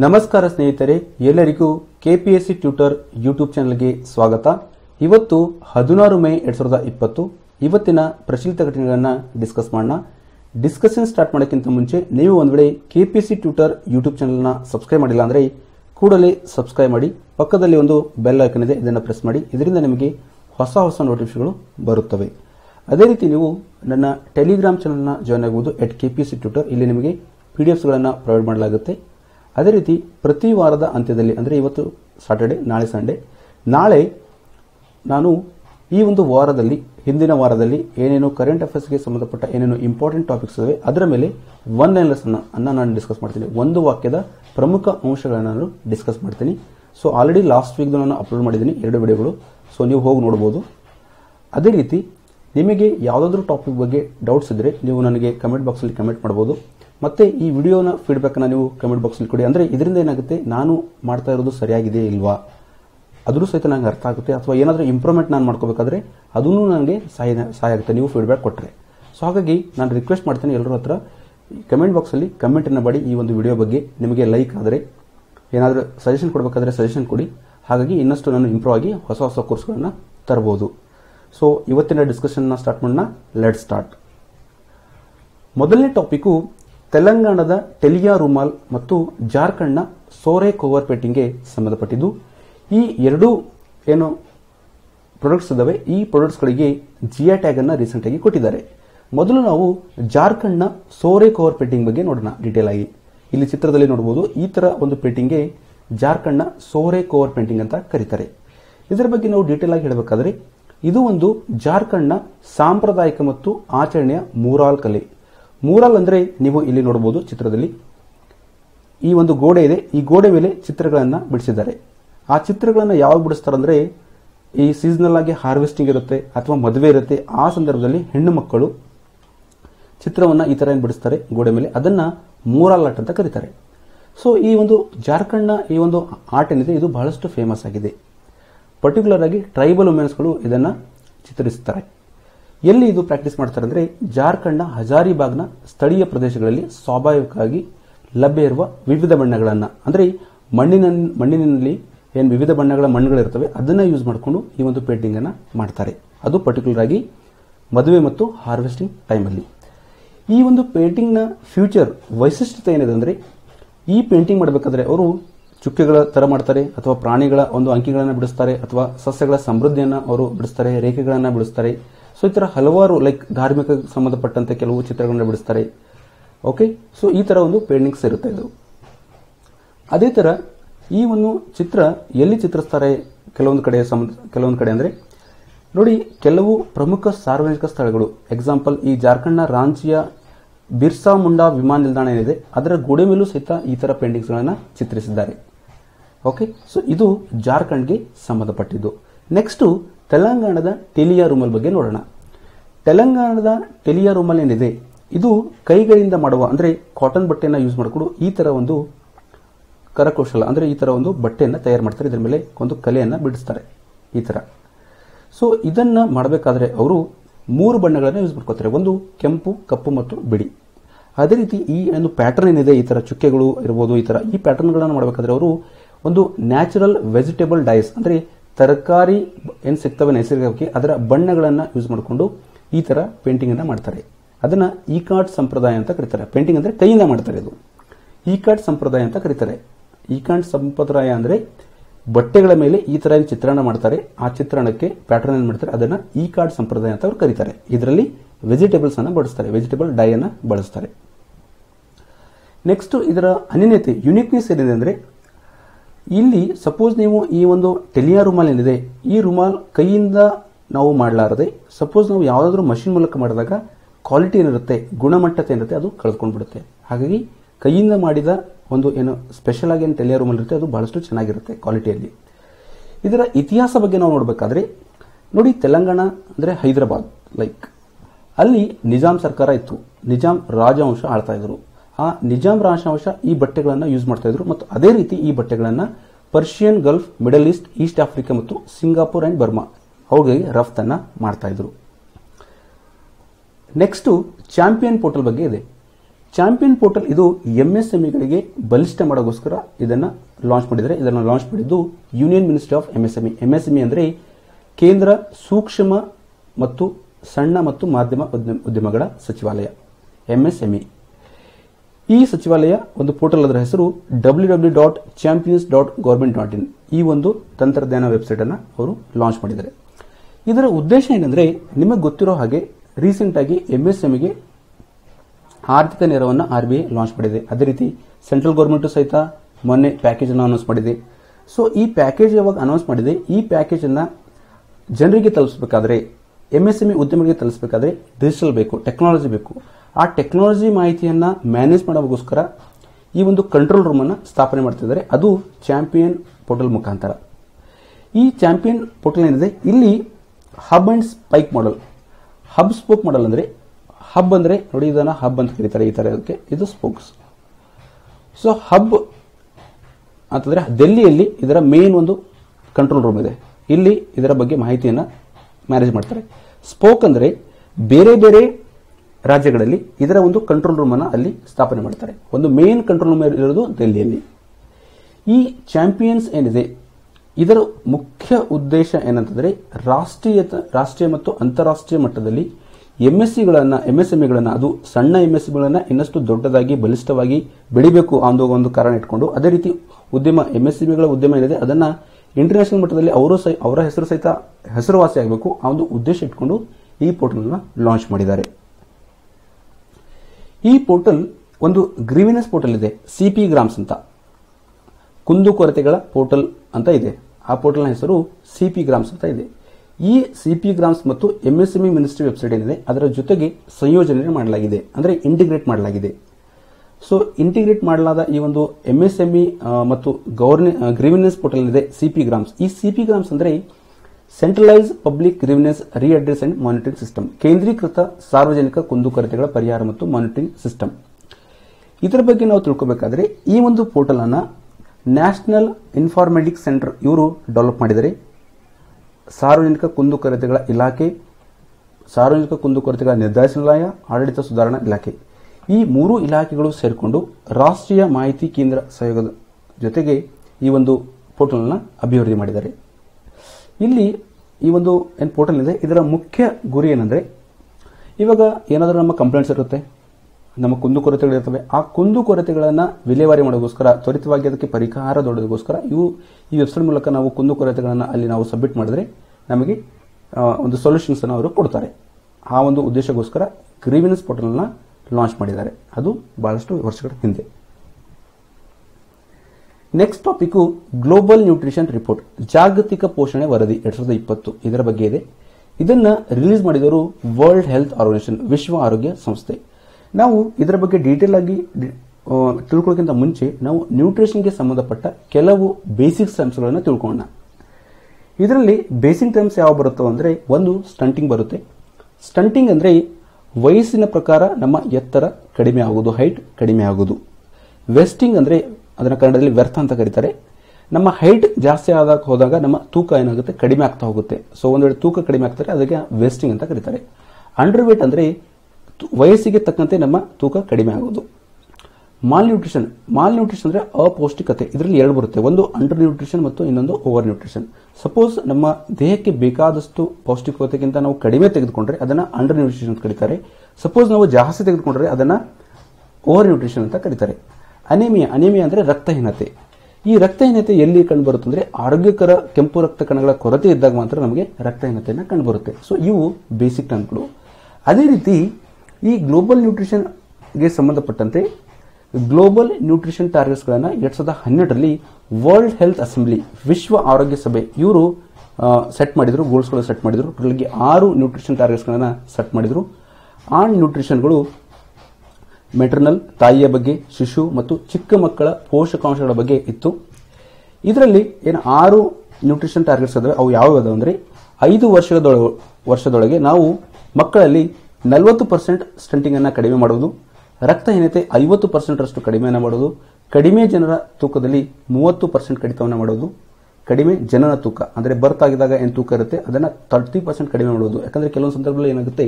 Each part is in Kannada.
ನಮಸ್ಕಾರ ಸ್ನೇಹಿತರೆ, ಎಲ್ಲರಿಗೂ ಕೆಪಿಎಸ್ಸಿ ಟ್ಯೂಟರ್ ಯೂಟ್ಯೂಬ್ ಚಾನಲ್ಗೆ ಸ್ವಾಗತ. ಇವತ್ತು ಹದಿನಾರು ಮೇ ಎರಡ್ ಸಾವಿರದ ಇಪ್ಪತ್ತು, ಇವತ್ತಿನ ಪ್ರಚಲಿತ ಘಟನೆಗಳನ್ನು ಡಿಸ್ಕಸ್ ಮಾಡೋಣ. ಡಿಸ್ಕಷನ್ ಸ್ಟಾರ್ಟ್ ಮಾಡೋಕ್ಕಿಂತ ಮುಂಚೆ ನೀವು ಒಂದು ವೇಳೆ ಕೆಪಿಎಸ್ಸಿ ಟ್ಯೂಟರ್ ಯೂಟ್ಯೂಬ್ ಚಾನಲ್ನ ಸಬ್ಸ್ಕ್ರೈಬ್ ಮಾಡಿಲ್ಲ ಅಂದರೆ ಕೂಡಲೇ ಸಬ್ಸ್ಕ್ರೈಬ್ ಮಾಡಿ, ಪಕ್ಕದಲ್ಲಿ ಒಂದು ಬೆಲ್ ಐಕನ್ ಇದೆ, ಇದನ್ನು ಪ್ರೆಸ್ ಮಾಡಿ, ಇದರಿಂದ ನಿಮಗೆ ಹೊಸ ಹೊಸ ನೋಟಿಫಿಕೇಶನ್ಗಳು ಬರುತ್ತವೆ. ಅದೇ ರೀತಿ ನೀವು ನನ್ನ ಟೆಲಿಗ್ರಾಮ್ ಚಾನಲ್ನ ಜಾಯ್ನ್ ಆಗುವುದು at K P C tutor, ಇಲ್ಲಿ ನಿಮಗೆ ಪಿ ಡಿ ಎಫ್ಸ್ಗಳನ್ನು ಪ್ರೊವೈಡ್ ಮಾಡಲಾಗುತ್ತೆ. ಅದೇ ರೀತಿ ಪ್ರತಿ ವಾರದ ಅಂತ್ಯದಲ್ಲಿ, ಅಂದರೆ ಇವತ್ತು ಸಾಟರ್ಡೆ ನಾಳೆ ಸಂಡೇ ನಾಳೆ ನಾನು ಈ ಒಂದು ವಾರದಲ್ಲಿ, ಹಿಂದಿನ ವಾರದಲ್ಲಿ ಏನೇನು ಕರೆಂಟ್ ಅಫೇರ್ಸ್ಗೆ ಸಂಬಂಧಪಟ್ಟ ಏನೇನು ಇಂಪಾರ್ಟೆಂಟ್ ಟಾಪಿಕ್ಸ್ ಇವೆ ಅದರ ಮೇಲೆ ಒನ್ ಲೈನ್ ಲೆಸನ್ ಅನ್ನ ನಾನು ಡಿಸ್ಕಸ್ ಮಾಡ್ತೀನಿ. ಒಂದು ವಾಕ್ಯದ ಪ್ರಮುಖ ಅಂಶಗಳನ್ನು ನಾನು ಡಿಸ್ಕಸ್ ಮಾಡ್ತೀನಿ. ಸೊ ಆಲ್ರೆಡಿ ಲಾಸ್ಟ್ ವೀಕ್ ನಾನು ಅಪ್ಲೋಡ್ ಮಾಡಿದ್ದೀನಿ ಎರಡು ವಿಡಿಯೋಗಳು ಸೊ ನೀವು ಹೋಗಿ ನೋಡ್ಬೋದು. ಅದೇ ರೀತಿ ನಿಮಗೆ ಯಾವುದಾದ್ರೂ ಟಾಪಿಕ್ ಬಗ್ಗೆ ಡೌಟ್ಸ್ ಇದ್ದರೆ ನೀವು ನನಗೆ ಕಮೆಂಟ್ ಬಾಕ್ಸಲ್ಲಿ ಕಮೆಂಟ್ ಮಾಡ್ಬೋದು. ಮತ್ತೆ ಈ ವಿಡಿಯೋನ ಫೀಡ್ಬ್ಯಾಕ್ನ ನೀವು ಕಮೆಂಟ್ ಬಾಕ್ಸಲ್ಲಿ ಕೊಡಿ. ಅಂದರೆ ಇದರಿಂದ ಏನಾಗುತ್ತೆ? ನಾನು ಮಾಡ್ತಾ ಇರೋದು ಸರಿಯಾಗಿದೆ ಇಲ್ವಾ? ಅದ್ರೂ ಸಹಿತ ನನಗೆ ಅರ್ಥ ಆಗುತ್ತೆ. ಅಥವಾ ಏನಾದರೂ ಇಂಪ್ರೂವ್ಮೆಂಟ್ ನಾನು ಮಾಡ್ಕೋಬೇಕಾದ್ರೆ ಅದನ್ನು ನನಗೆ ಸಹಾಯ ಸಹಾಯ ಆಗುತ್ತೆ. ನೀವು ಫೀಡ್ಬ್ಯಾಕ್ ಕೊಟ್ಟರೆ ಸೊ ಹಾಗಾಗಿ ನಾನು ರಿಕ್ವೆಸ್ಟ್ ಮಾಡ್ತೇನೆ ಎಲ್ಲರ ಹತ್ರ ಕಮೆಂಟ್ ಬಾಕ್ಸಲ್ಲಿ ಕಮೆಂಟನ್ನು ಮಾಡಿ ಈ ಒಂದು ವಿಡಿಯೋ ಬಗ್ಗೆ ನಿಮಗೆ ಲೈಕ್ ಆದರೆ, ಏನಾದರೂ ಸಜೆಷನ್ ಕೊಡಬೇಕಾದ್ರೆ ಸಜೆಷನ್ ಕೊಡಿ. ಹಾಗಾಗಿ ಇನ್ನಷ್ಟು ನಾನು ಇಂಪ್ರೂವ್ ಆಗಿ ಹೊಸ ಹೊಸ ಕೋರ್ಸ್ಗಳನ್ನು ತರಬಹುದು ಸೊ ಇವತ್ತಿನ ಡಿಸ್ಕಷನ್ನ ಸ್ಟಾರ್ಟ್ ಮಾಡೋಣ. ಲೆಟ್ ಸ್ಟಾರ್ಟ್ ಮೊದಲನೇ ಟಾಪಿಕ್ಕು ತೆಲಂಗಾಣದ ಟೆಲಿಯಾ ರುಮಾಲ್ ಮತ್ತು ಜಾರ್ಖಂಡ್ನ ಸೋರೆ ಕೋವರ್ ಪೇಟಿಂಗ್ಗೆ ಸಂಬಂಧಪಟ್ಟಿದ್ದು, ಈ ಎರಡೂ ಏನು ಪ್ರಾಡಕ್ಟ್ಸ್ ಇದಾವೆ. ಈ ಪ್ರಾಡಕ್ಟ್ಸ್ಗಳಿಗೆ ಜಿಯಾ ಟ್ಯಾಗ್ ಅನ್ನ ರೀಸೆಂಟ್ ಆಗಿ ಕೊಟ್ಟಿದ್ದಾರೆ. ಮೊದಲು ನಾವು ಜಾರ್ಖಂಡ್ನ ಸೋರೆ ಕೋವರ್ ಪೇಟಿಂಗ್ ಬಗ್ಗೆ ನೋಡೋಣ ಡೀಟೇಲ್ ಆಗಿ. ಇಲ್ಲಿ ಚಿತ್ರದಲ್ಲಿ ನೋಡಬಹುದು, ಈ ತರ ಒಂದು ಪೇಟಿಂಗ್ಗೆ ಜಾರ್ಖಂಡ್ನ ಸೋರೆ ಕೋವರ್ ಪೇಂಟಿಂಗ್ ಅಂತ ಕರೀತಾರೆ. ಇದರ ಬಗ್ಗೆ ನಾವು ಡೀಟೇಲ್ ಆಗಿ ಹೇಳಬೇಕಾದ್ರೆ, ಇದು ಒಂದು ಜಾರ್ಖಂಡ್ನ ಸಾಂಪ್ರದಾಯಿಕ ಮತ್ತು ಆಚರಣೆಯ ಮೂರಾಲ್ ಕಲೆ. ಮೂರಾಲ್ ಅಂದ್ರೆ ನೀವು ಇಲ್ಲಿ ನೋಡಬಹುದು ಚಿತ್ರದಲ್ಲಿ. ಈ ಒಂದು ಗೋಡೆ ಇದೆ. ಈ ಗೋಡೆ ಮೇಲೆ ಚಿತ್ರಗಳನ್ನ ಬಿಡಿಸಿದ್ದಾರೆ. ಆ ಚಿತ್ರಗಳನ್ನ ಯಾವಾಗ ಬಿಡಿಸ್ತಾರೆ ಅಂದ್ರೆ ಈ ಸೀಸನಲ್ ಆಗಿ ಹಾರ್ವೆಸ್ಟಿಂಗ್ ಇರುತ್ತೆ ಅಥವಾ ಮದುವೆ ಇರುತ್ತೆ. ಆ ಸಂದರ್ಭದಲ್ಲಿ ಹೆಣ್ಣು ಮಕ್ಕಳು ಚಿತ್ರವನ್ನ ಈ ತರ ಏನ್ ಬಿಡಿಸ್ತಾರೆ? ಗೋಡೆ ಮೇಲೆ. ಅದನ್ನ ಮೂರಲ್ ಆರ್ಟ್ ಅಂತ ಕರೀತಾರೆ. ಸೊ ಈ ಒಂದು ಜಾರ್ಖಂಡ್ನ ಈ ಒಂದು ಆರ್ಟ್ ಏನಿದೆ, ಇದು ಬಹಳಷ್ಟು ಫೇಮಸ್ ಆಗಿದೆ. ಪರ್ಟಿಕ್ಯುಲರ್ ಆಗಿ ಟ್ರೈಬಲ್ ವುಮೆನ್ಸ್ಗಳು ಇದನ್ನ ಚಿತ್ರಿಸುತ್ತಾರೆ ಎಲ್ಲಿ ಇದು ಪ್ರಾಕ್ಟೀಸ್ ಮಾಡ್ತಾರೆ ಅಂದರೆ ಜಾರ್ಖಂಡ್ನ ಹಜಾರಿಬಾಗ್ನ ಸ್ಥಳೀಯ ಪ್ರದೇಶಗಳಲ್ಲಿ ಸ್ವಾಭಾವಿಕವಾಗಿ ಲಭ್ಯ ಇರುವ ವಿವಿಧ ಬಣ್ಣಗಳನ್ನು. ಅಂದರೆ ಮಣ್ಣಿನ, ಮಣ್ಣಿನಲ್ಲಿ ಏನು ವಿವಿಧ ಬಣ್ಣಗಳ ಮಣ್ಣುಗಳಿರ್ತವೆ, ಅದನ್ನ ಯೂಸ್ ಮಾಡಿಕೊಂಡು ಈ ಒಂದು ಪೇಂಟಿಂಗ್ ಅನ್ನ ಮಾಡ್ತಾರೆ. ಅದು ಪರ್ಟಿಕ್ಯುಲರ್ ಆಗಿ ಮದುವೆ ಮತ್ತು ಹಾರ್ವೆಸ್ಟಿಂಗ್ ಟೈಮಲ್ಲಿ ಈ ಒಂದು ಪೇಂಟಿಂಗ್ನ ಫ್ಯೂಚರ್ ವೈಶಿಷ್ಟ್ಯತೆ ಏನಿದೆ ಅಂದರೆ, ಈ ಪೇಂಟಿಂಗ್ ಮಾಡಬೇಕಾದ್ರೆ ಅವರು ಚುಕ್ಕೆಗಳ ಥರ ಮಾಡ್ತಾರೆ, ಅಥವಾ ಪ್ರಾಣಿಗಳ ಒಂದು ಅಂಕಿಗಳನ್ನು ಬಿಡಿಸ್ತಾರೆ, ಅಥವಾ ಸಸ್ಯಗಳ ಸಮೃದ್ಧಿಯನ್ನು ಅವರು ಬಿಡಿಸ್ತಾರೆ, ರೇಖೆಗಳನ್ನು ಬಿಡಿಸ್ತಾರೆ. ಸೊ ಈ ತರ ಹಲವಾರು ಲೈಕ್ ಧಾರ್ಮಿಕ ಸಂಬಂಧಪಟ್ಟಂತೆ ಕೆಲವು ಚಿತ್ರಗಳನ್ನ ಬಿಡಿಸ್ತಾರೆ. ಓಕೆ ಸೊ ಈ ತರ ಒಂದು ಪೇಂಟಿಂಗ್ಸ್ ಇರುತ್ತೆ ಇದು. ಅದೇ ತರ, ಈ ಒಂದು ಚಿತ್ರ ಎಲ್ಲಿ ಚಿತ್ರಿಸ್ತಾರೆ ಕೆಲವೊಂದು ಕಡೆ ಸಂಬಂಧ, ಕೆಲವೊಂದು ಕಡೆ ಅಂದ್ರೆ, ನೋಡಿ, ಕೆಲವು ಪ್ರಮುಖ ಸಾರ್ವಜನಿಕ ಸ್ಥಳಗಳು ಎಕ್ಸಾಂಪಲ್ ಈ ಜಾರ್ಖಂಡ್ನ ರಾಂಚಿಯ ಬಿರ್ಸಾ ಮುಂಡಾ ವಿಮಾನ ನಿಲ್ದಾಣ ಏನಿದೆ, ಅದರ ಗೋಡೆ ಮೇಲೂ ಸಹಿತ ಈ ತರ ಪೇಂಟಿಂಗ್ಸ್ ಗಳನ್ನ ಚಿತ್ರಿಸಿದ್ದಾರೆ. ಓಕೆ ಸೊ ಇದು ಜಾರ್ಖಂಡ್ಗೆ ಸಂಬಂಧಪಟ್ಟಿದ್ದು. ನೆಕ್ಸ್ಟ್ ತೆಲಂಗಾಣದ ಟೆಲಿಯಾ ರೂಮಲ್ ಬಗ್ಗೆ ನೋಡೋಣ. ತೆಲಂಗಾಣದ ಟೆಲಿಯಾ ರೂಮಲ್ ಏನಿದೆ? ಇದು ಕೈಗಳಿಂದ ಮಾಡುವ, ಅಂದರೆ ಕಾಟನ್ ಬಟ್ಟೆಯನ್ನು ಯೂಸ್ ಮಾಡಿಕೊಂಡು ಈ ಥರ ಒಂದು ಕರಕೌಶಲ, ಅಂದರೆ ಈ ಥರ ಒಂದು ಬಟ್ಟೆಯನ್ನು ತಯಾರು ಮಾಡ್ತಾರೆ. ಇದರ ಮೇಲೆ ಒಂದು ಕಲೆಯನ್ನು ಬಿಡಿಸ್ತಾರೆ ಈ ಥರ ಸೊ ಇದನ್ನು ಮಾಡಬೇಕಾದ್ರೆ ಅವರು ಮೂರು ಬಣ್ಣಗಳನ್ನು ಯೂಸ್ ಮಾಡ್ಕೋತಾರೆ. ಒಂದು ಕೆಂಪು, ಕಪ್ಪು ಮತ್ತು ಬಿಳಿ. ಅದೇ ರೀತಿ ಈ ಒಂದು ಪ್ಯಾಟರ್ನ್ ಏನಿದೆ, ಈ ಥರ ಚುಕ್ಕೆಗಳು ಇರ್ಬೋದು, ಈ ಥರ ಈ ಪ್ಯಾಟರ್ನ್ಗಳನ್ನು ಮಾಡಬೇಕಾದ್ರೆ ಅವರು ಒಂದು ನ್ಯಾಚುರಲ್ ವೆಜಿಟೇಬಲ್ ಡೈಸ್ ಅಂದ್ರೆ ತರಕಾರಿ ಏನು ಸಿಗ್ತವೆ ನೈಸರ್ಗಿಕವಾಗಿ, ಅದರ ಬಣ್ಣಗಳನ್ನು ಯೂಸ್ ಮಾಡಿಕೊಂಡು ಈ ತರ ಪೇಂಟಿಂಗ್ ಅನ್ನ ಮಾಡ್ತಾರೆ. ಅದನ್ನ ಈ ಸಂಪ್ರದಾಯ ಅಂತ ಕರೀತಾರೆ. ಪೇಂಟಿಂಗ್ ಅಂದ್ರೆ ಕೈಯಿಂದ ಮಾಡ್ತಾರೆ ಇದು ಈ ಸಂಪ್ರದಾಯ ಅಂತ ಕರೀತಾರೆ. ಈ ಸಂಪ್ರದಾಯ ಅಂದ್ರೆ ಬಟ್ಟೆಗಳ ಮೇಲೆ ಈ ತರ ಏನು ಚಿತ್ರಣ ಮಾಡ್ತಾರೆ, ಆ ಚಿತ್ರಣಕ್ಕೆ ಪ್ಯಾಟರ್ನ್ ಏನು ಮಾಡ್ತಾರೆ, ಅದನ್ನ ಈ ಸಂಪ್ರದಾಯ ಅಂತ ಅವ್ರು ಕರೀತಾರೆ. ಇದರಲ್ಲಿ ವೆಜಿಟೇಬಲ್ಸ್ ಅನ್ನು ಬಳಸ್ತಾರೆ. ವೆಜಿಟೇಬಲ್ ಡೈ ಅನ್ನು ಬಳಸ್ತಾರೆ. ನೆಕ್ಸ್ಟ್ ಇದರ ಅನನ್ಯತೆ ಯುನಿಕ್ನೆಸ್ ಏನಿದೆ ಅಂದ್ರೆ ಇಲ್ಲಿ ಸಪೋಸ್ ನೀವು ಈ ಒಂದು ಟೆಲಿಯ ರುಮಾಲ್ ಏನಿದೆ, ಈ ರುಮಾಲ್ ಕೈಯಿಂದ ನಾವು ಮಾಡಲಾರದೆ ಸಪೋಸ್ ನಾವು ಯಾವುದಾದ್ರೂ ಮಷಿನ್ ಮೂಲಕ ಮಾಡಿದಾಗ ಕ್ವಾಲಿಟಿ ಏನಿರುತ್ತೆ, ಗುಣಮಟ್ಟತೆ ಏನಿರುತ್ತೆ, ಅದು ಕಳೆದುಕೊಂಡು ಬಿಡುತ್ತೆ ಹಾಗಾಗಿ ಕೈಯಿಂದ ಮಾಡಿದ ಒಂದು ಏನು ಸ್ಪೆಷಲ್ ಆಗಿ ಏನು ಟೆಲಿಯ ರುಮಾಲ್ ಇರುತ್ತೆ, ಅದು ಬಹಳಷ್ಟು ಚೆನ್ನಾಗಿರುತ್ತೆ ಕ್ವಾಲಿಟಿಯಲ್ಲಿ ಇದರ ಇತಿಹಾಸ ಬಗ್ಗೆ ನಾವು ನೋಡಬೇಕಾದ್ರೆ, ನೋಡಿ ತೆಲಂಗಾಣ ಅಂದರೆ ಹೈದರಾಬಾದ್ ಲೈಕ್ ಅಲ್ಲಿ ನಿಜಾಂ ಸರ್ಕಾರ ಇತ್ತು. ನಿಜಾಂ ರಾಜವಂಶ ಆಳ್ತಾ ಇದ್ರು. ಆ ನಿಜಾಂ ರಾಜವಂಶ ಈ ಬಟ್ಟೆಗಳನ್ನು ಯೂಸ್ ಮಾಡ್ತಾ ಇದ್ರು. ಮತ್ತು ಅದೇ ರೀತಿ ಈ ಬಟ್ಟೆಗಳನ್ನು Persian Gulf Middle East East Africa ಮತ್ತು ಸಿಂಗಾಪುರ್ ಅಂಡ್ ಬರ್ಮಾ ಅವುಗಳಿಗೆ ರಫ್ತನ್ನು ಮಾಡ್ತಾ ಇದ್ರು. ನೆಕ್ಸ್ಟು ಚಾಂಪಿಯನ್ ಪೋರ್ಟಲ್ ಬಗ್ಗೆ ಇದೆ. ಚಾಂಪಿಯನ್ ಪೋರ್ಟಲ್ ಇದು ಎಂಎಸ್ಎಂಇಗಳಿಗೆ ಬಲಿಷ್ಠ ಮಾಡೋಗೋಸ್ಕರ ಇದನ್ನು ಲಾಂಚ್ ಮಾಡಿದರೆ ಇದನ್ನು ಲಾಂಚ್ ಮಾಡಿದ್ದು union ministry of MSME MSME ಅಂದರೆ ಕೇಂದ್ರ ಸೂಕ್ಷ್ಮ ಮತ್ತು ಸಣ್ಣ ಮತ್ತು ಮಾಧ್ಯಮ ಉದ್ಯಮ- ಉದ್ಯಮಗಳ ಸಚಿವಾಲಯ. ಎಂಎಸ್ಎಂಇ ಈ ಸಚಿವಾಲಯ ಒಂದು ಪೋರ್ಟಲ್ ಅದರ ಹೆಸರು W W dot champions dot government dot ಈ ಒಂದು ತಂತ್ರಜ್ಞಾನ ವೆಬ್ಸೈಟ್ ಅನ್ನು ಅವರು ಲಾಂಚ್ ಮಾಡಿದ್ದಾರೆ. ಇದರ ಉದ್ದೇಶ ಏನಂದ್ರೆ ನಿಮಗೆ ಗೊತ್ತಿರೋ ಹಾಗೆ ರೀಸೆಂಟ್ ಆಗಿ ಎಂಎಸ್ಎಂಇಗೆ ಆರ್ಥಿಕ ನೆರವನ್ನು ಆರ್ ಬಿ ಐ ಲಾಂಚ್ ಮಾಡಿದೆ. ಅದೇ ರೀತಿ ಸೆಂಟ್ರಲ್ ಗೌರ್ಮೆಂಟ್ ಸಹಿತ ಮೊನ್ನೆ ಪ್ಯಾಕೇಜ್ ಅನ್ನು ಅನೌನ್ಸ್ ಮಾಡಿದೆ. ಸೊ ಈ ಪ್ಯಾಕೇಜ್ ಯಾವಾಗ ಅನೌನ್ಸ್ ಮಾಡಿದೆ? ಈ ಪ್ಯಾಕೇಜ್ ಅನ್ನ ಜನರಿಗೆ ತಲುಪಿಸಬೇಕಾದ್ರೆ ಎಂಎಸ್ಎಂಇ ಉದ್ಯಮಿಗಳಿಗೆ ತಲುಪಿಸಬೇಕಾದ್ರೆ ಡಿಜಿಟಲ್ ಬೇಕು ಟೆಕ್ನಾಲಜಿ ಬೇಕು. ಆ ಟೆಕ್ನಾಲಜಿ ಮಾಹಿತಿಯನ್ನು ಮ್ಯಾನೇಜ್ ಮಾಡೋಕ್ಕೋಸ್ಕರ ಈ ಒಂದು ಕಂಟ್ರೋಲ್ ರೂಮನ್ನು ಸ್ಥಾಪನೆ ಮಾಡ್ತಿದ್ದಾರೆ. ಅದು ಚಾಂಪಿಯನ್ ಪೋರ್ಟಲ್ ಮುಖಾಂತರ. ಈ ಚಾಂಪಿಯನ್ ಪೋರ್ಟಲ್ ಏನಿದೆ? ಇಲ್ಲಿ hub and spike model hub spoke model ಅಂದ್ರೆ ಹಬ್ ಅಂದ್ರೆ ನೋಡಿ ಇದನ್ನ ಹಬ್ ಅಂತ ಕರೀತಾರೆ ಈ ಥರ ಅದಕ್ಕೆ ಇದು ಸ್ಪೋಕ್ಸ್ ಸೊ ಹಬ್ ಅಂತಂದ್ರೆ ದೆಹಲಿಯಲ್ಲಿ ಇದರ ಮೇನ್ ಒಂದು ಕಂಟ್ರೋಲ್ ರೂಮ್ ಇದೆ. ಇಲ್ಲಿ ಇದರ ಬಗ್ಗೆ ಮಾಹಿತಿಯನ್ನು ಮ್ಯಾನೇಜ್ ಮಾಡ್ತಾರೆ. ಸ್ಪೋಕ್ ಅಂದರೆ ಬೇರೆ ಬೇರೆ ರಾಜ್ಯಗಳಲ್ಲಿ ಇದರ ಒಂದು ಕಂಟ್ರೋಲ್ ರೂಮ್ ಅನ್ನು ಅಲ್ಲಿ ಸ್ಥಾಪನೆ ಮಾಡ್ತಾರೆ. ಒಂದು ಮೇನ್ ಕಂಟ್ರೋಲ್ ರೂಮ್ ಇರೋದು ದೆಹಲಿಯಲ್ಲಿ ಈ ಚಾಂಪಿಯನ್ಸ್ ಏನಿದೆ, ಇದರ ಮುಖ್ಯ ಉದ್ದೇಶ ಏನಂತಂದರೆ ರಾಷ್ಟ್ರೀಯ ರಾಷ್ಟ್ರೀಯ ಮತ್ತು ಅಂತಾರಾಷ್ಟ್ರೀಯ ಮಟ್ಟದಲ್ಲಿ ಎಂಎಸ್ಸಿಗಳನ್ನ ಎಂಎಸ್ಎಂಇಗಳನ್ನ ಅದು ಸಣ್ಣ ಎಂ ಎಸ್ ಸಿಗಳನ್ನು ಇನ್ನಷ್ಟು ದೊಡ್ಡದಾಗಿ, ಬಲಿಷ್ಠವಾಗಿ ಬೆಳಿಬೇಕು ಅನ್ನೋ ಒಂದು ಕಾರಣ ಇಟ್ಕೊಂಡು, ಅದೇ ರೀತಿ ಉದ್ಯಮ ಎಂ ಎಸ್ ಸಿಗಳ ಉದ್ಯಮ ಏನಿದೆ, ಅದನ್ನ ಇಂಟರ್ನ್ಯಾಷನಲ್ ಮಟ್ಟದಲ್ಲಿ ಅವರು ಸಹ ಅವರ ಹೆಸರು ಸಹಿತ ಹೆಸರುವಾಸಿ ಆಗಬೇಕು ಆ ಒಂದು ಉದ್ದೇಶ ಇಟ್ಕೊಂಡು ಈ ಪೋರ್ಟಲ್ ಲಾಂಚ್ ಮಾಡಿದ್ದಾರೆ. ಈ ಪೋರ್ಟಲ್ ಒಂದು ಗ್ರೀವಿನೆಸ್ ಪೋರ್ಟಲ್ ಇದೆ ಸಿಪಿ ಗ್ರಾಮ್ಸ್ ಅಂತ. ಕುಂದುಕೊರತೆಗಳ ಪೋರ್ಟಲ್ ಅಂತ ಇದೆ. ಆ ಪೋರ್ಟಲ್ನ ಹೆಸರು ಸಿಪಿ ಗ್ರಾಮ್ಸ್ ಅಂತ ಇದೆ. ಈ ಸಿಪಿ ಗ್ರಾಮ್ಸ್ ಮತ್ತು ಎಂಎಸ್ಎಂಇ ಮಿನಿಸ್ಟ್ರಿ ವೆಬ್ಸೈಟ್ ಏನಿದೆ, ಅದರ ಜೊತೆಗೆ ಸಂಯೋಜನೆ ಮಾಡಲಾಗಿದೆ. ಅಂದರೆ ಇಂಟಿಗ್ರೇಟ್ ಮಾಡಲಾಗಿದೆ. ಸೊ ಇಂಟಿಗ್ರೇಟ್ ಮಾಡಲಾದ ಈ ಒಂದು ಎಂಎಸ್ಎಂಇ ಮತ್ತು ಗವರ್ನೆ ಗ್ರೀವಿನೆನ್ಸ್ ಪೋರ್ಟಲ್ ಇದೆ ಸಿಪಿ ಗ್ರಾಮ್ಸ್ ಈ ಸಿಪಿ ಗ್ರಾಮ್ಸ್ ಅಂದ್ರೆ centralise public grievance redress and monitoring system ಕೇಂದ್ರೀಕೃತ ಸಾರ್ವಜನಿಕ ಕುಂದುಕೊರತೆಗಳ ಪರಿಹಾರ ಮತ್ತು ಮಾನಿಟರಿಂಗ್ ಸಿಸ್ಟಮ್ ಇದರ ಬಗ್ಗೆ ನಾವು ತಿಳ್ಕೊಬೇಕಾದ್ರೆ, ಈ ಒಂದು ಪೋರ್ಟಲ್ ಅನ್ನ ನ್ಯಾಷನಲ್ ಇನ್ಫಾರ್ಮೆಟಿಕ್ಸ್ ಸೆಂಟರ್ ಇವರು ಡೆವಲಪ್ ಮಾಡಿದ್ದಾರೆ. ಸಾರ್ವಜನಿಕ ಕುಂದುಕೊರತೆಗಳ ಇಲಾಖೆ, ಸಾರ್ವಜನಿಕ ಕುಂದುಕೊರತೆಗಳ ನಿರ್ದೇಶನಾಲಯ, ಆಡಳಿತ ಸುಧಾರಣಾ ಇಲಾಖೆ. ಈ ಮೂರು ಇಲಾಖೆಗಳು ಸೇರಿಕೊಂಡು ರಾಷ್ಟ್ರೀಯ ಮಾಹಿತಿ ಕೇಂದ್ರ ಸಹಯೋಗದ ಜೊತೆಗೆ ಈ ಒಂದು ಪೋರ್ಟಲ್ನ ಅಭಿವೃದ್ಧಿ ಮಾಡಿದ್ದಾರೆ. ಇಲ್ಲಿ ಈ ಒಂದು ಏನು ಪೋರ್ಟಲ್ ಇದೆ, ಇದರ ಮುಖ್ಯ ಗುರಿ ಏನಂದರೆ, ಇವಾಗ ಏನಾದರೂ ನಮ್ಮ ಕಂಪ್ಲೇಂಟ್ಸ್ ಇರುತ್ತೆ, ನಮ್ಮ ಕುಂದುಕೊರತೆಗಳಿರ್ತವೆ ಆ ಕುಂದುಕೊರತೆಗಳನ್ನು ವಿಲೇವಾರಿ ಮಾಡೋದಕ್ಕೋಸ್ಕರ, ತ್ವರಿತವಾಗಿ ಅದಕ್ಕೆ ಪರಿಹಾರ ದೊಡ್ಡದಕ್ಕೋಸ್ಕರ ಇವು ಈ ವೆಬ್ಸೈಟ್ ಮೂಲಕ ನಾವು ಕುಂದುಕೊರತೆಗಳನ್ನು ಅಲ್ಲಿ ನಾವು ಸಬ್ಮಿಟ್ ಮಾಡಿದ್ರೆ ನಮಗೆ ಒಂದು ಸೊಲ್ಯೂಷನ್ಸ್ ಅನ್ನು ಅವರು ಕೊಡ್ತಾರೆ. ಆ ಒಂದು ಉದ್ದೇಶಕ್ಕೋಸ್ಕರ ಗ್ರೀವಿನೆನ್ಸ್ ಪೋರ್ಟಲ್ನ ಲಾಂಚ್ ಮಾಡಿದ್ದಾರೆ. ಅದು ಬಹಳಷ್ಟು ವರ್ಷಗಳ ಹಿಂದೆ. Next topic global nutrition report ಜಾಗತಿಕ ಪೋಷಣೆ ವರದಿ ಎರಡ್ ಸಾವಿರದ ಇಪ್ಪತ್ತು. ಇದರ ಬಗ್ಗೆ ಇದೆ. ಇದನ್ನ ರಿಲೀಸ್ ಮಾಡಿದವರು ವರ್ಲ್ಡ್ ಹೆಲ್ತ್ ಆರ್ಗನೈಸೇಷನ್ ವಿಶ್ವ ಆರೋಗ್ಯ ಸಂಸ್ಥೆ. ನಾವು ಇದರ ಬಗ್ಗೆ ಡೀಟೇಲ್ ಆಗಿ ತಿಳ್ಕೊಳ್ಳೋಕ್ಕಿಂತ ಮುಂಚೆ ನಾವು ನ್ಯೂಟ್ರಿಷನ್ಗೆ ಸಂಬಂಧಪಟ್ಟ ಕೆಲವು ಬೇಸಿಕ್ ಅಂಶಗಳನ್ನು ತಿಳ್ಕೊಳ್ಳೋಣ. ಇದರಲ್ಲಿ ಬೇಸಿಕ್ ಟರ್ಮ್ಸ್ ಯಾವ ಬರುತ್ತೋ ಅಂದ್ರೆ ಒಂದು ಸ್ಟಂಟಿಂಗ್ ಬರುತ್ತೆ. ಸ್ಟಂಟಿಂಗ್ ಅಂದ್ರೆ ವಯಸ್ಸಿನ ಪ್ರಕಾರ ನಮ್ಮ ಎತ್ತರ ಕಡಿಮೆ ಆಗೋದು ಹೈಟ್ ಕಡಿಮೆ ಆಗುವುದು. ವೆಸ್ಟಿಂಗ್ ಅಂದ್ರೆ ಅದನ್ನ ಕನ್ನಡದಲ್ಲಿ ವ್ಯರ್ಥ ಅಂತ ಕರೀತಾರೆ. ನಮ್ಮ ಹೈಟ್ ಜಾಸ್ತಿ ಆದಾಗ ಹೋದಾಗ ನಮ್ಮ ತೂಕ ಏನಾಗುತ್ತೆ? ಕಡಿಮೆ ಆಗ್ತಾ ಹೋಗುತ್ತೆ. ಸೊ ಒಂದು ವೇಳೆ ತೂಕ ಕಡಿಮೆ ಆಗ್ತಾರೆ ಅದಕ್ಕೆ ವೆಸ್ಟಿಂಗ್ ಅಂತ ಕರೀತಾರೆ. ಅಂಡರ್ ವೇಟ್ ಅಂದ್ರೆ ವಯಸ್ಸಿಗೆ ತಕ್ಕಂತೆ ನಮ್ಮ ತೂಕ ಕಡಿಮೆ ಆಗುವುದು. ಮಾಲ್ ನ್ಯೂಟ್ರಿಷನ್ ಮಾಲ್ ನ್ಯೂಟ್ರಿಷನ್ ಅಂದ್ರೆ ಅಪೌಷ್ಟಿಕತೆ. ಇದರಲ್ಲಿ ಎರಡು ಬರುತ್ತೆ. ಒಂದು ಅಂಡರ್ ನ್ಯೂಟ್ರಿಷನ್ ಮತ್ತು ಇನ್ನೊಂದು ಓವರ್ ನ್ಯೂಟ್ರಿಷನ್ ಸಪೋಸ್ ನಮ್ಮ ದೇಹಕ್ಕೆ ಬೇಕಾದಷ್ಟು ಪೌಷ್ಟಿಕತೆಗಿಂತ ನಾವು ಕಡಿಮೆ ತೆಗೆದುಕೊಂಡ್ರೆ ಅದನ್ನ ಅಂಡರ್ ನ್ಯೂಟ್ರಿಷನ್ ಅಂತ ಕರೀತಾರೆ. ಸಪೋಸ್ ನಾವು ಜಾಸ್ತಿ ತೆಗೆದುಕೊಂಡ್ರೆ ಅದನ್ನ ಓವರ್ ನ್ಯೂಟ್ರಿಷನ್ ಅಂತ ಕರೀತಾರೆ. ಅನೇಮಿಯಾ ಅನೇಮಿಯಾ ಅಂದ್ರೆ ರಕ್ತಹೀನತೆ. ಈ ರಕ್ತಹೀನತೆ ಎಲ್ಲಿ ಕಂಡು ಬರುತ್ತೆ ಅಂದ್ರೆ ಆರೋಗ್ಯಕರ ಕೆಂಪು ರಕ್ತ ಕಣಗಳ ಕೊರತೆ ಇದ್ದಾಗ ಮಾತ್ರ ನಮಗೆ ರಕ್ತಹೀನತೆಯನ್ನು ಕಂಡು ಬರುತ್ತೆ. ಸೊ ಇವು ಬೇಸಿಕ್ ಟರ್ಮ್ಗಳು ಅದೇ ರೀತಿ ಈ ಗ್ಲೋಬಲ್ ನ್ಯೂಟ್ರಿಷನ್ಗೆ ಸಂಬಂಧಪಟ್ಟಂತೆ ಗ್ಲೋಬಲ್ ನ್ಯೂಟ್ರಿಷನ್ ಟಾರ್ಗೆಟ್ಸ್ ಗಳನ್ನ ಎರಡ್ ಸಾವಿರದ ಹನ್ನೆರಡರಲ್ಲಿ ವರ್ಲ್ಡ್ ಹೆಲ್ತ್ ಅಸೆಂಬ್ಲಿ ವಿಶ್ವ ಆರೋಗ್ಯ ಸಭೆ, ಇವರು ಸೆಟ್ ಮಾಡಿದ್ರು ಗೋಲ್ಸ್ಗಳು ಸೆಟ್ ಮಾಡಿದ್ರು. ಟೋಟಲ್ಗೆ ಆರು ನ್ಯೂಟ್ರಿಷನ್ ಟಾರ್ಗೆಟ್ಸ್ ಗಳನ್ನ ಸೆಟ್ ಮಾಡಿದ್ರು. ಆ ನ್ಯೂಟ್ರಿಷನ್ಗಳು ಮೆಟರ್ನಲ್ ತಾಯಿಯ ಬಗ್ಗೆ, ಶಿಶು ಮತ್ತು ಚಿಕ್ಕ ಮಕ್ಕಳ ಪೋಷಕಾಂಶಗಳ ಬಗ್ಗೆ ಇತ್ತು. ಇದರಲ್ಲಿ ಏನು ಆರು ನ್ಯೂಟ್ರಿಷನ್ ಟಾರ್ಗೆಟ್ಸ್ ಅದಾವೆ ಅವು ಯಾವ ಅದಾವೆ ಅಂದ್ರೆ, ಐದು ವರ್ಷದೊಳ, ವರ್ಷದೊಳಗೆ ನಾವು ಮಕ್ಕಳಲ್ಲಿ ನಲವತ್ತು ಪರ್ಸೆಂಟ್ ಸ್ಟಂಟಿಂಗ್ ಅನ್ನ ಕಡಿಮೆ ಮಾಡುವುದು ರಕ್ತಹೀನತೆ ಐವತ್ತು ಪರ್ಸೆಂಟ್ ಅಷ್ಟು ಕಡಿಮೆಯನ್ನು ಮಾಡೋದು, ಕಡಿಮೆ ಜನರ ತೂಕದಲ್ಲಿ ಮೂವತ್ತು ಪರ್ಸೆಂಟ್ ಕಡಿತವನ್ನು ಮಾಡೋದು, ಕಡಿಮೆ ಜನನ ತೂಕ, ಅಂದರೆ ಬರ್ತ್ ಆಗಿದಾಗ ಏನು ತೂಕ ಇರುತ್ತೆ, ಅದನ್ನು ತರ್ಟಿ ಪರ್ಸೆಂಟ್ ಕಡಿಮೆ ಮಾಡೋದು. ಯಾಕಂದರೆ ಕೆಲವೊಂದು ಸಂದರ್ಭದಲ್ಲಿ ಏನಾಗುತ್ತೆ,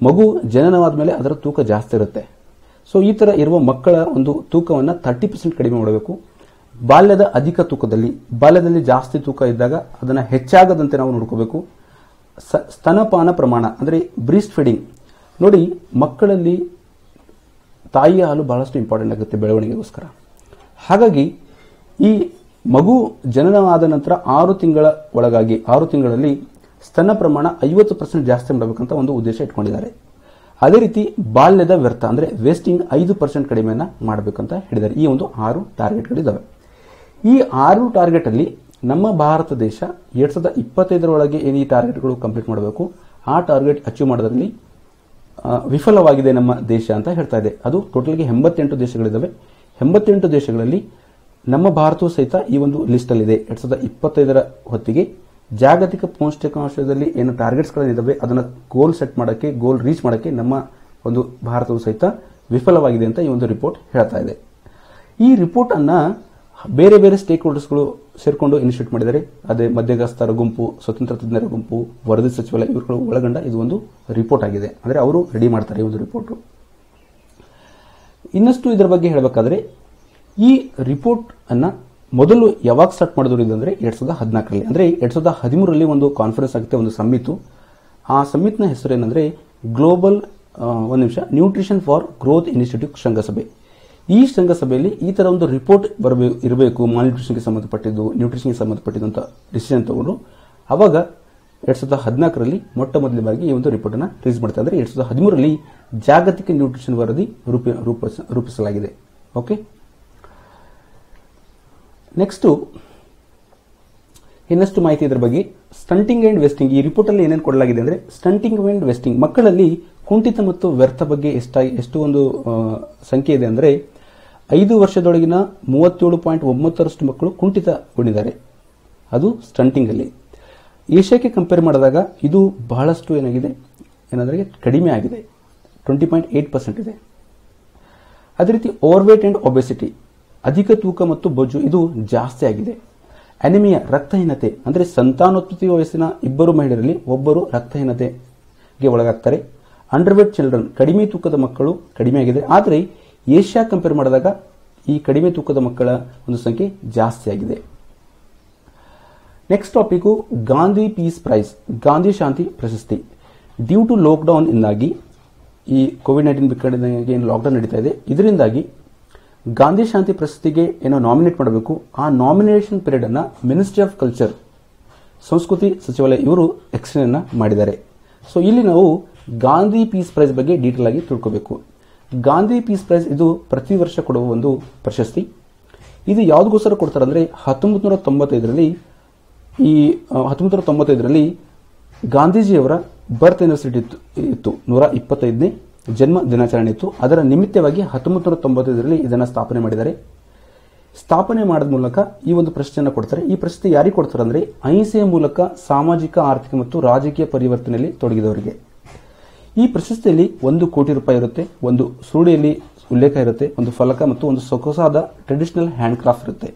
ಮಗು ಜನನವಾದ ಮೇಲೆ ಅದರ ತೂಕ ಜಾಸ್ತಿ ಇರುತ್ತೆ. ಸೊ ಈ ಥರ ಇರುವ ಮಕ್ಕಳ ಒಂದು ತೂಕವನ್ನು ತರ್ಟಿ ಪರ್ಸೆಂಟ್ ಕಡಿಮೆ ಮಾಡಬೇಕು. ಬಾಲ್ಯದ ಅಧಿಕ ತೂಕದಲ್ಲಿ, ಬಾಲ್ಯದಲ್ಲಿ ಜಾಸ್ತಿ ತೂಕ ಇದ್ದಾಗ ಅದನ್ನು ಹೆಚ್ಚಾಗದಂತೆ ನಾವು ನೋಡ್ಕೋಬೇಕು. ಸ್ತನಪಾನ ಪ್ರಮಾಣ, ಅಂದರೆ ಬ್ರೀಸ್ಟ್ ಫೀಡಿಂಗ್ ನೋಡಿ, ಮಕ್ಕಳಲ್ಲಿ ತಾಯಿಯ ಹಾಲು ಬಹಳಷ್ಟು ಇಂಪಾರ್ಟೆಂಟ್ ಆಗುತ್ತೆ ಬೆಳವಣಿಗೆಗೋಸ್ಕರ. ಹಾಗಾಗಿ ಈ ಮಗು ಜನನವಾದ ನಂತರ ಆರು ತಿಂಗಳ ಒಳಗಾಗಿ, ಆರು ತಿಂಗಳಲ್ಲಿ ಸ್ತನ ಪ್ರಮಾಣ ಐವತ್ತು ಪರ್ಸೆಂಟ್ ಜಾಸ್ತಿ ಮಾಡಬೇಕಂತ ಒಂದು ಉದ್ದೇಶ ಇಟ್ಕೊಂಡಿದ್ದಾರೆ. ಅದೇ ರೀತಿ ಬಾಲ್ಯದ ವ್ಯರ್ಥ, ಅಂದ್ರೆ ವೇಸ್ಟಿಂಗ್ ಐದು ಪರ್ಸೆಂಟ್ ಕಡಿಮೆಯನ್ನು ಮಾಡಬೇಕಂತ ಹೇಳಿದ್ದಾರೆ. ಈ ಒಂದು ಆರು ಟಾರ್ಗೆಟ್ಗಳಿದ್ದಾವೆ ಈ ಆರು ಟಾರ್ಗೆಟ್ ಅಲ್ಲಿ ನಮ್ಮ ಭಾರತ ದೇಶ ಎರಡು ಸಾವಿರದ ಇಪ್ಪತ್ತೈದರೊಳಗೆ ಏನು ಈ ಟಾರ್ಗೆಟ್ಗಳು ಕಂಪ್ಲೀಟ್ ಮಾಡಬೇಕು? ಆ ಟಾರ್ಗೆಟ್ ಅಚೀವ್ ಮಾಡೋದ್ರಲ್ಲಿ ವಿಫಲವಾಗಿದೆ ನಮ್ಮ ದೇಶ ಅಂತ ಹೇಳ್ತಾ ಇದೆ. ಅದು ಟೋಟಲ್ಗೆ ಎಂಬತ್ತೆಂಟು ದೇಶಗಳಿದ್ದಾವೆ. ಎಂಬತ್ತೆಂಟು ದೇಶಗಳಲ್ಲಿ ನಮ್ಮ ಭಾರತವು ಸಹಿತ ಈ ಒಂದು ಲಿಸ್ಟ್ ಅಲ್ಲಿ ಇದೆ ಎರಡ್ ಸಾವಿರದ ಇಪ್ಪತ್ತೈದರ ಹೊತ್ತಿಗೆ ಜಾಗತಿಕ ಪೌಷ್ಟಿಕಾಂಶದಲ್ಲಿ ಏನು ಟಾರ್ಗೆಟ್ಸ್ಗಳಿದ್ದಾವೆ ಅದನ್ನ ಗೋಲ್ ಸೆಟ್ ಮಾಡೋಕ್ಕೆ ಗೋಲ್ ರೀಚ್ ಮಾಡೋಕ್ಕೆ ನಮ್ಮ ಒಂದು ಭಾರತವು ಸಹಿತ ವಿಫಲವಾಗಿದೆ ಅಂತ ಈ ಒಂದು ರಿಪೋರ್ಟ್ ಹೇಳ್ತಾ ಇದೆ. ಈ ರಿಪೋರ್ಟ್ ಅನ್ನ ಬೇರೆ ಬೇರೆ ಸ್ಟೇಕ್ ಹೋಲ್ಡರ್ಸ್ಗಳು ಸೇರ್ಕೊಂಡು ಇನಿಷಿಯೇಟ್ ಮಾಡಿದ್ದಾರೆ. ಅದೇ ಮಧ್ಯಗಸ್ತರ ಗುಂಪು, ಸ್ವತಂತ್ರ ತಜ್ಞರ ಗುಂಪು, ವರದಿ ಸಚಿವಾಲಯ ಇವರುಗಳು ಒಳಗೊಂಡ ಇದು ಒಂದು ರಿಪೋರ್ಟ್ ಆಗಿದೆ. ಅಂದ್ರೆ ಅವರು ರೆಡಿ ಮಾಡ್ತಾರೆ ಈ ಒಂದು ರಿಪೋರ್ಟ್ ಇನ್ನಷ್ಟು ಇದರ ಬಗ್ಗೆ ಹೇಳಬೇಕಾದ್ರೆ, ಈ ರಿಪೋರ್ಟ್ ಅನ್ನ ಮೊದಲು ಯಾವಾಗ ಸ್ಟಾರ್ಟ್ ಮಾಡಿದ್ರು ಅಂದ್ರೆ ಎರಡ್ ಸಾವಿರದ ಹದಿನಾಲ್ಕರಲ್ಲಿ. ಅಂದ್ರೆ ಎರಡ್ ಸಾವಿರದ ಹದಿಮೂರರಲ್ಲಿ ಒಂದು ಕಾನ್ಫರೆನ್ಸ್ ಆಗುತ್ತೆ, ಒಂದು ಸಮ್ಮಿತ್ತು ಆ ಸಮ್ಮಿತ್ನ ಹೆಸರು ಏನಂದ್ರೆ ಗ್ಲೋಬಲ್ ಒಂದು ನಿಮಿಷ ನ್ಯೂಟ್ರಿಷನ್ ಫಾರ್ ಗ್ರೋತ್ ಇನಿಷಿಯೇಟಿವ್ ಶೃಂಗಸಭೆ. ಈ ಶೃಂಗಸಭೆಯಲ್ಲಿ ಈ ತರ ಒಂದು ರಿಪೋರ್ಟ್ ಬರಬೇಕು ಇರಬೇಕು ಮಾಲ್ನ್ಯೂಟ್ರಿಷನ್ಗೆ ಸಂಬಂಧಪಟ್ಟಿದ್ದು ನ್ಯೂಟ್ರಿಷನ್ಗೆ ಸಂಬಂಧಪಟ್ಟಿದ್ದಂಥ ಡಿಸಿಷನ್ ತಗೊಂಡು ಅವಾಗ ಎರಡ್ ಸಾವಿರದ ಹದಿನಾಲ್ಕರಲ್ಲಿ ಮೊಟ್ಟ ಮೊದಲ ಬಾರಿಗೆ ಈ ಒಂದು ರಿಪೋರ್ಟ್ ಅನ್ನ ರಿಲೀಸ್ ಮಾಡ್ತಾ ಇದ್ದಾರೆ. ಎರಡ್ ಸಾವಿರದ ಹದಿಮೂರರಲ್ಲಿ ಜಾಗತಿಕ ನ್ಯೂಟ್ರಿಷನ್ ವರದಿ ರೂಪ ರೂಪಿಸ- ರೂಪಿಸಲಾಗಿದೆ. ಓಕೆ ನೆಕ್ಸ್ಟ್ ಇನ್ನಷ್ಟು ಮಾಹಿತಿ ಇದರ ಬಗ್ಗೆ. ಸ್ಟಂಟಿಂಗ್ ಅಂಡ್ ವೆಸ್ಟಿಂಗ್ ಈ ರಿಪೋರ್ಟ್ ಅಲ್ಲಿ ಏನೇನು ಕೊಡಲಾಗಿದೆ ಅಂದ್ರೆ ಸ್ಟಂಟಿಂಗ್ ಅಂಡ್ ವೆಸ್ಟಿಂಗ್ ಮಕ್ಕಳಲ್ಲಿ ಕುಂಠಿತ ಮತ್ತು ವ್ಯರ್ಥ ಬಗ್ಗೆ ಎಷ್ಟಾಗಿ ಎಷ್ಟು ಒಂದು ಸಂಖ್ಯೆ ಇದೆ ಅಂದ್ರೆ ಐದು ವರ್ಷದೊಳಗಿನ ಮೂವತ್ತೇಳು ಪಾಯಿಂಟ್ ಒಂಬತ್ತರಷ್ಟು ಮಕ್ಕಳು ಕುಂಠಿತಗೊಂಡಿದ್ದಾರೆ. ಅದು ಸ್ಟಂಟಿಂಗ್ ಅಲ್ಲಿ. ಏಷ್ಯಾಕ್ಕೆ ಕಂಪೇರ್ ಮಾಡಿದಾಗ ಇದು ಬಹಳಷ್ಟು ಏನಾಗಿದೆ? ಏನಂದ್ರೆ ಕಡಿಮೆ ಆಗಿದೆ. ಟ್ವೆಂಟಿ ಪಾಯಿಂಟ್ ಏಟ್ ಪರ್ಸೆಂಟ್ ಇದೆ. ಅದೇ ರೀತಿ ಓವರ್ವೇಟ್ ಅಂಡ್ ಒಬೆಸಿಟಿ ಅಧಿಕ ತೂಕ ಮತ್ತು ಬೊಜ್ಜು, ಇದು ಜಾಸ್ತಿ ಆಗಿದೆ. ಅನಿಮಿಯಾ ರಕ್ತಹೀನತೆ, ಅಂದರೆ ಸಂತಾನೋತ್ಪತ್ತಿ ವಯಸ್ಸಿನ ಇಬ್ಬರು ಮಹಿಳೆಯರಲ್ಲಿ ಒಬ್ಬರು ರಕ್ತಹೀನತೆಗೆ ಒಳಗಾಗ್ತಾರೆ. ಅಂಡರ್ವೇಟ್ ಚಿಲ್ಡ್ರನ್ ಕಡಿಮೆ ತೂಕದ ಮಕ್ಕಳು ಕಡಿಮೆ ಆಗಿದೆ. ಆದರೆ ಏಷ್ಯಾ ಕಂಪೇರ್ ಮಾಡಿದಾಗ ಈ ಕಡಿಮೆ ತೂಕದ ಮಕ್ಕಳ ಒಂದು ಸಂಖ್ಯೆ ಜಾಸ್ತಿ ಆಗಿದೆ. Next topic Gandhi peace prize Gandhi ಶಾಂತಿ ಪ್ರಶಸ್ತಿ. ಡ್ಯೂ ಟು ಲಾಕ್ಡೌನ್ ಇಂದಾಗಿ ಈ ಕೋವಿಡ್ ನೈನ್ಟೀನ್ ಬಿಕ್ಕಡಿಗೆ ಏನು ಲಾಕ್ಡೌನ್ ನಡೀತಾ ಇದೆ, ಇದರಿಂದಾಗಿ ಗಾಂಧಿ ಶಾಂತಿ ಪ್ರಶಸ್ತಿಗೆ ಏನೋ ನಾಮಿನೇಟ್ ಮಾಡಬೇಕು. ಆ ನಾಮಿನೇಷನ್ ಪೀರಿಯಡ್ ಅನ್ನ ಮಿನಿಸ್ಟ್ರಿ ಆಫ್ ಕಲ್ಚರ್ ಸಂಸ್ಕೃತಿ ಸಚಿವಾಲಯ ಇವರು ಎಕ್ಸ್ಟೆಂಡ್ ಮಾಡಿದ್ದಾರೆ. ಸೊ ಇಲ್ಲಿ ನಾವು ಗಾಂಧಿ ಪೀಸ್ ಪ್ರೈಸ್ ಬಗ್ಗೆ ಡೀಟೇಲ್ ಆಗಿ ತಿಳ್ಕೋಬೇಕು. ಗಾಂಧಿ ಪೀಸ್ ಪ್ರೈಸ್ ಇದು ಪ್ರತಿ ವರ್ಷ ಕೊಡುವ ಒಂದು ಪ್ರಶಸ್ತಿ. ಇದು ಯಾವುದಕ್ಕೋಸ್ಕರ ಕೊಡ್ತಾರೆ ಅಂದ್ರೆ ಹತ್ತೊಂಬತ್ತು ನೂರ ತೊಂಬತ್ತೈದರಲ್ಲಿ ಈ ಹತ್ತೊಂಬತ್ತು ನೂರ ತೊಂಬತ್ತೈದರಲ್ಲಿ ಗಾಂಧೀಜಿಯವರ ಬರ್ತ್ ಯೂನಿವರ್ಸಿಟಿ ಇತ್ತು ಇತ್ತು. ನೂರ ಇಪ್ಪತ್ತೈದನೇ ಜನ್ಮ ದಿನಾಚರಣೆ ಇತ್ತು. ಅದರ ನಿಮಿತ್ತವಾಗಿ ಹತ್ತೊಂಬತ್ತು ನೂರ ತೊಂಬತ್ತೈದರಲ್ಲಿ ಇದನ್ನು ಸ್ಥಾಪನೆ ಮಾಡಿದ್ದಾರೆ. ಸ್ಥಾಪನೆ ಮಾಡಿದ ಮೂಲಕ ಈ ಒಂದು ಪ್ರಶ್ನೆಯನ್ನು ಕೊಡ್ತಾರೆ. ಈ ಪ್ರಶಸ್ತಿ ಯಾರಿಗೆ ಕೊಡ್ತಾರೆ ಅಂದರೆ ಅಹಿಂಸೆಯ ಮೂಲಕ ಸಾಮಾಜಿಕ, ಆರ್ಥಿಕ ಮತ್ತು ರಾಜಕೀಯ ಪರಿವರ್ತನೆಯಲ್ಲಿ ತೊಡಗಿದವರಿಗೆ. ಈ ಪ್ರಶಸ್ತಿಯಲ್ಲಿ ಒಂದು ಕೋಟಿ ರೂಪಾಯಿ ಇರುತ್ತೆ ಒಂದು ಸುರುಳಿಯಲ್ಲಿ ಉಲ್ಲೇಖ ಇರುತ್ತೆ ಒಂದು ಫಲಕ ಮತ್ತು ಒಂದು ಸೊಗಸಾದ ಟ್ರೆಡಿಷನಲ್ ಹ್ಯಾಂಡ್ ಕ್ರಾಫ್ಟ್ ಇರುತ್ತೆ.